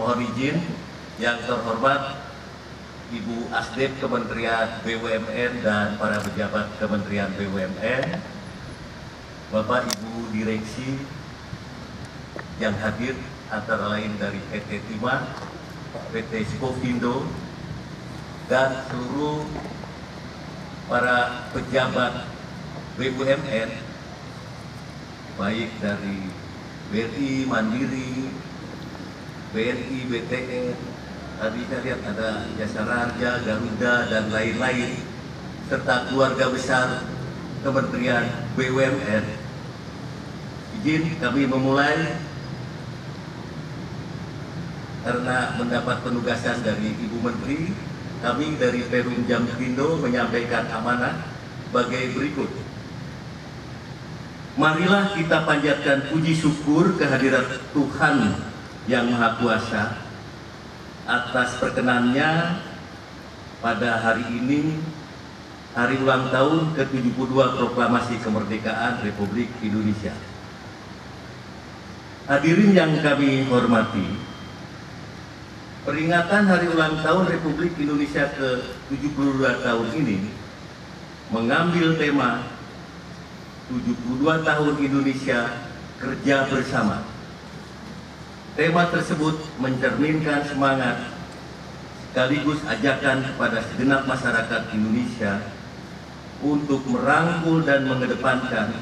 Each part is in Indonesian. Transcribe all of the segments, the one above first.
Mohon izin yang terhormat Ibu Asdep Kementerian BUMN dan para pejabat Kementerian BUMN, Bapak Ibu Direksi yang hadir antara lain dari PT Timah, PT Skovindo, dan seluruh para pejabat BUMN, baik dari BRI, Mandiri, BRI, BTN, tadi saya lihat ada Jasa Raja, Garuda, dan lain-lain, serta keluarga besar Kementerian BUMN. Izin kami memulai karena mendapat penugasan dari Ibu Menteri, kami dari Perum Jamkindo menyampaikan amanah sebagai berikut. Marilah kita panjatkan puji syukur kehadiran Tuhan Yang Maha Kuasa atas perkenannya pada hari ini hari ulang tahun ke-72 Proklamasi Kemerdekaan Republik Indonesia. Hadirin yang kami hormati, peringatan hari ulang tahun Republik Indonesia ke-72 tahun ini mengambil tema 72 tahun Indonesia kerja bersama Tema tersebut mencerminkan semangat sekaligus ajakan kepada segenap masyarakat Indonesia untuk merangkul dan mengedepankan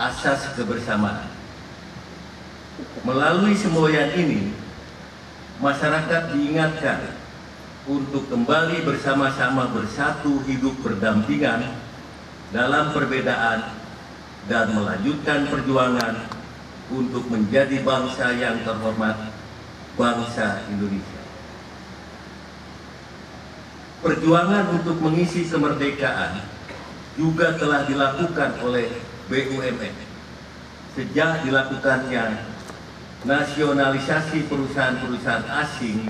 asas kebersamaan. Melalui semboyan ini, masyarakat diingatkan untuk kembali bersama-sama bersatu hidup berdampingan dalam perbedaan dan melanjutkan perjuangan untuk menjadi bangsa yang terhormat, bangsa Indonesia. Perjuangan untuk mengisi kemerdekaan juga telah dilakukan oleh BUMN sejak dilakukannya nasionalisasi perusahaan-perusahaan asing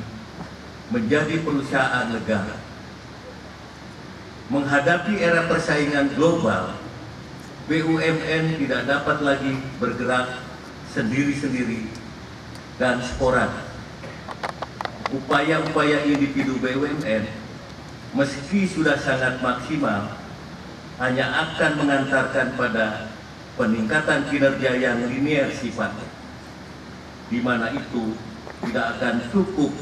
menjadi perusahaan negara. Menghadapi era persaingan global, BUMN tidak dapat lagi bergerak sendiri-sendiri dan sporadis. Upaya-upaya individu BUMN meski sudah sangat maksimal hanya akan mengantarkan pada peningkatan kinerja yang linear sifatnya di mana itu tidak akan cukup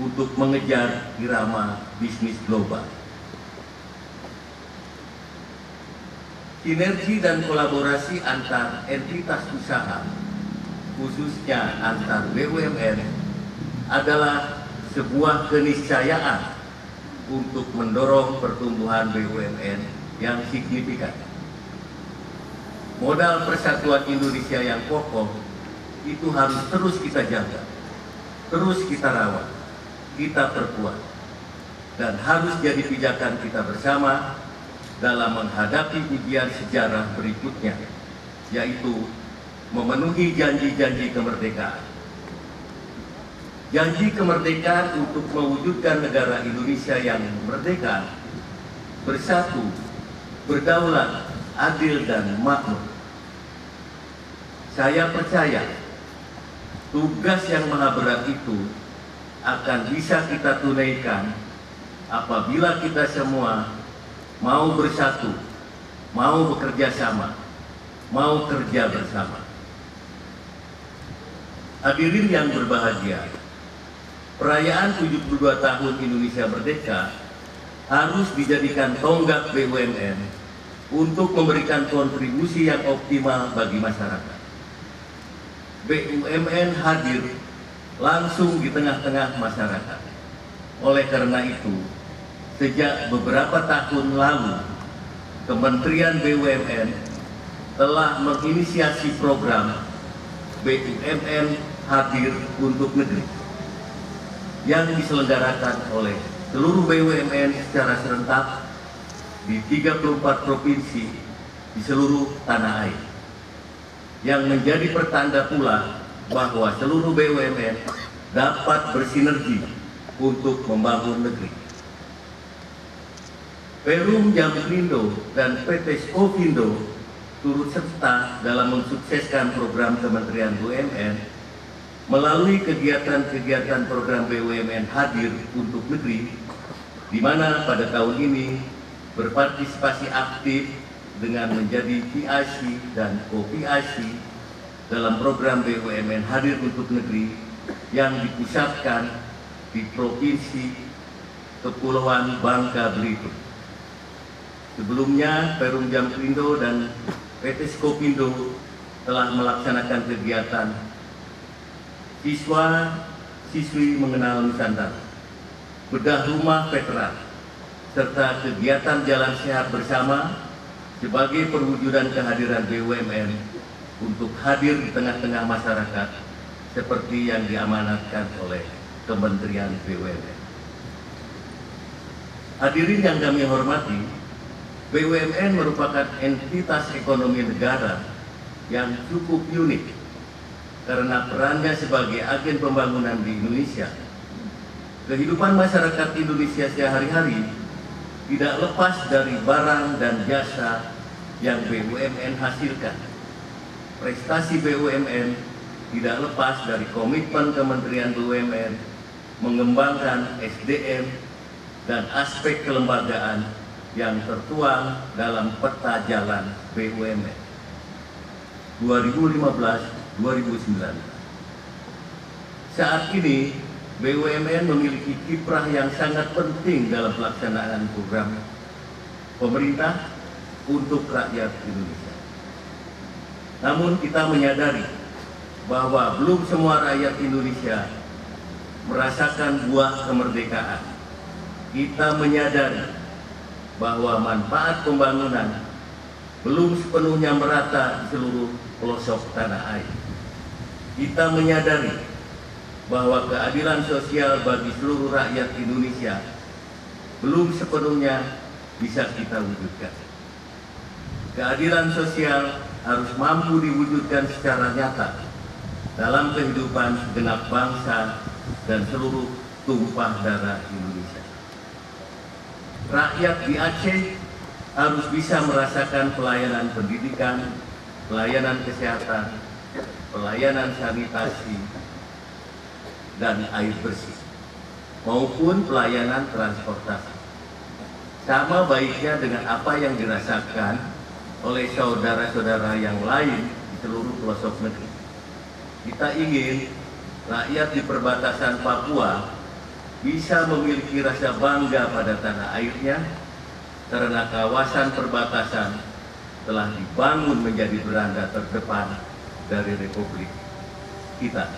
untuk mengejar irama bisnis global. Sinergi dan kolaborasi antar entitas usaha khususnya antar BUMN adalah sebuah keniscayaan untuk mendorong pertumbuhan BUMN yang signifikan. Modal persatuan Indonesia yang kokoh itu harus terus kita jaga, terus kita rawat, kita perkuat, dan harus jadi pijakan kita bersama dalam menghadapi ujian sejarah berikutnya, yaitu memenuhi janji-janji kemerdekaan. Janji kemerdekaan untuk mewujudkan negara Indonesia yang merdeka, bersatu, berdaulat, adil, dan makmur. Saya percaya tugas yang maha itu akan bisa kita tunaikan apabila kita semua mau bersatu, mau bekerja sama, mau kerja bersama. Hadirin yang berbahagia, perayaan 72 tahun Indonesia Merdeka harus dijadikan tonggak BUMN untuk memberikan kontribusi yang optimal bagi masyarakat. BUMN hadir langsung di tengah-tengah masyarakat. Oleh karena itu, sejak beberapa tahun lalu, Kementerian BUMN telah menginisiasi program BUMN hadir untuk negeri yang diselenggarakan oleh seluruh BUMN secara serentak di 34 provinsi di seluruh tanah air yang menjadi pertanda pula bahwa seluruh BUMN dapat bersinergi untuk membangun negeri. Perum Jamkrindo dan PT Skovindo turut serta dalam mensukseskan program Kementerian BUMN melalui kegiatan-kegiatan program BUMN hadir untuk negeri, di mana pada tahun ini berpartisipasi aktif dengan menjadi PIC dan OPIC dalam program BUMN hadir untuk negeri yang dipusatkan di Provinsi Kepulauan Bangka Belitung. Sebelumnya, Perum Jamkrindo dan PT Skopindo telah melaksanakan kegiatan siswa siswi mengenal Nusantara, bedah rumah veteran, serta kegiatan jalan sehat bersama sebagai perwujudan kehadiran BUMN untuk hadir di tengah-tengah masyarakat seperti yang diamanatkan oleh Kementerian BUMN. Hadirin yang kami hormati, BUMN merupakan entitas ekonomi negara yang cukup unik karena perannya sebagai agen pembangunan di Indonesia. Kehidupan masyarakat Indonesia sehari-hari tidak lepas dari barang dan jasa yang BUMN hasilkan. Prestasi BUMN tidak lepas dari komitmen Kementerian BUMN mengembangkan SDM dan aspek kelembagaan yang tertuang dalam peta jalan BUMN 2015-2019. Saat ini BUMN memiliki kiprah yang sangat penting dalam pelaksanaan program pemerintah untuk rakyat Indonesia. Namun kita menyadari bahwa belum semua rakyat Indonesia merasakan buah kemerdekaan. Kita menyadari bahwa manfaat pembangunan belum sepenuhnya merata di seluruh pelosok tanah air. Kita menyadari bahwa keadilan sosial bagi seluruh rakyat Indonesia belum sepenuhnya bisa kita wujudkan. Keadilan sosial harus mampu diwujudkan secara nyata dalam kehidupan segenap bangsa dan seluruh tumpah darah Indonesia. Rakyat di Aceh harus bisa merasakan pelayanan pendidikan, pelayanan kesehatan, pelayanan sanitasi, dan air bersih maupun pelayanan transportasi. Sama baiknya dengan apa yang dirasakan oleh saudara-saudara yang lain di seluruh pelosok negeri. Kita ingin rakyat di perbatasan Papua bisa memiliki rasa bangga pada tanah airnya karena kawasan perbatasan telah dibangun menjadi beranda terdepan dari Republik kita.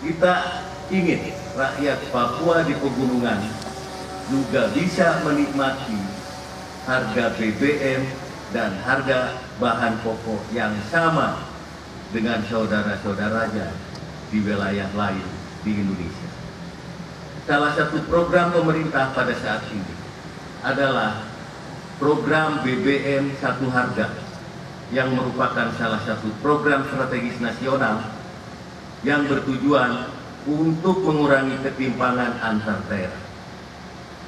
Kita ingin rakyat Papua di pegunungan juga bisa menikmati harga BBM dan harga bahan pokok yang sama dengan saudara-saudaranya di wilayah lain di Indonesia. Salah satu program pemerintah pada saat ini adalah program BBM satu harga yang merupakan salah satu program strategis nasional yang bertujuan untuk mengurangi ketimpangan antar daerah.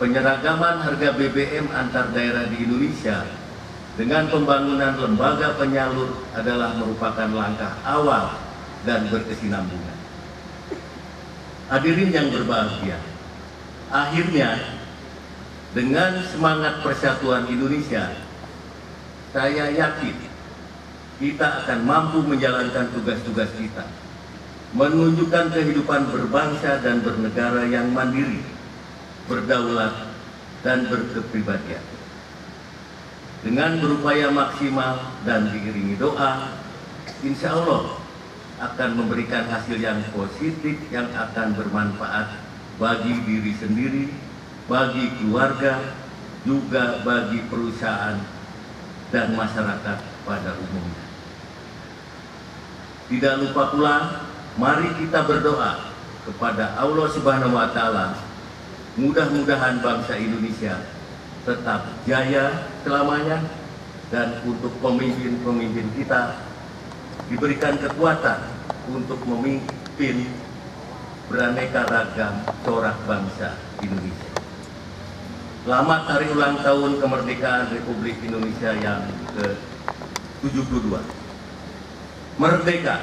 Penyeragaman harga BBM antar daerah di Indonesia dengan pembangunan lembaga penyalur adalah merupakan langkah awal dan berkesinambungan. Hadirin yang berbahagia, akhirnya dengan semangat persatuan Indonesia, saya yakin kita akan mampu menjalankan tugas-tugas kita menunjukkan kehidupan berbangsa dan bernegara yang mandiri, berdaulat, dan berkepribadian. Dengan berupaya maksimal dan diiringi doa, insya Allah akan memberikan hasil yang positif yang akan bermanfaat bagi diri sendiri, bagi keluarga, juga bagi perusahaan dan masyarakat pada umumnya. Tidak lupa pula Mari kita berdoa kepada Allah Subhanahu wa taala. Mudah-mudahan bangsa Indonesia tetap jaya selamanya dan untuk pemimpin-pemimpin kita diberikan kekuatan untuk memimpin beraneka ragam corak bangsa Indonesia. Selamat hari ulang tahun kemerdekaan Republik Indonesia yang ke-72. Merdeka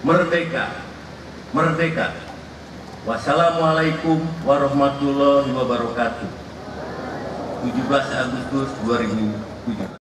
merdeka, merdeka. Wassalamualaikum warahmatullahi wabarakatuh. 17 Agustus 2017.